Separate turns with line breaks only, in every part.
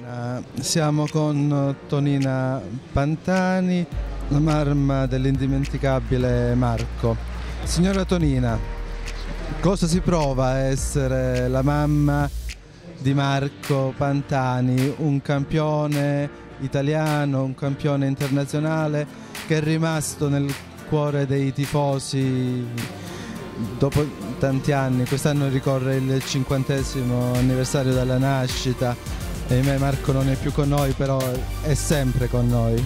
Eh, siamo con Tonina Pantani, la mamma dell'indimenticabile Marco. Signora Tonina, cosa si prova a essere la mamma di Marco Pantani, un campione italiano, un campione internazionale che è rimasto nel cuore dei tifosi dopo tanti anni. Quest'anno ricorre il cinquantesimo anniversario della nascita ahimè Marco non è più con noi, però è sempre con noi.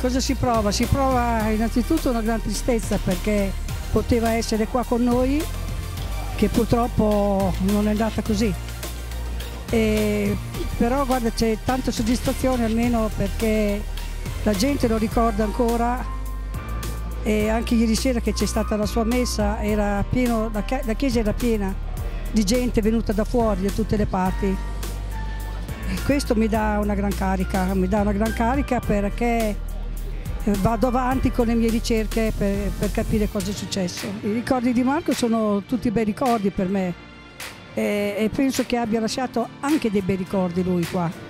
Cosa si prova? Si prova innanzitutto una gran tristezza perché poteva essere qua con noi, che purtroppo non è andata così. E, però guarda c'è tanta soddisfazione almeno perché la gente lo ricorda ancora e anche ieri sera che c'è stata la sua messa pieno, la chiesa era piena di gente venuta da fuori da tutte le parti. Questo mi dà una gran carica, mi dà una gran carica perché vado avanti con le mie ricerche per, per capire cosa è successo. I ricordi di Marco sono tutti bei ricordi per me e, e penso che abbia lasciato anche dei bei ricordi lui qua.